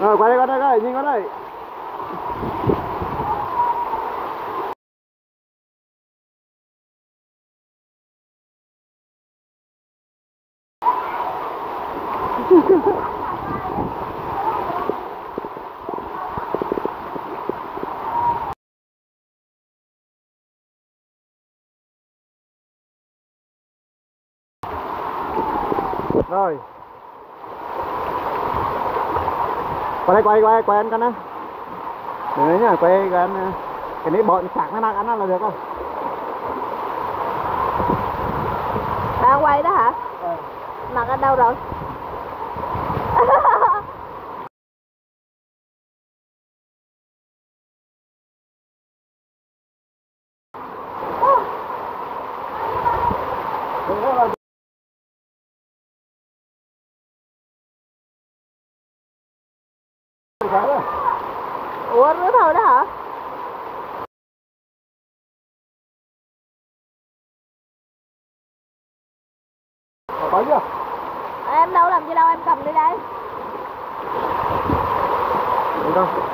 Rồi qua đây qua đây qua đây Ha ha ha. Rồi. Qua đây quay quay quay anh con á Đừng đấy nhá quay cái anh Cái này bọn sạc nó đang ăn là được không? Ba quay đó hả? Mặt anh đâu rồi? Đừng đó rồi Ủa rứa thôi đó hả? Có chưa? Em đâu làm gì đâu, em cầm đi đây Được không?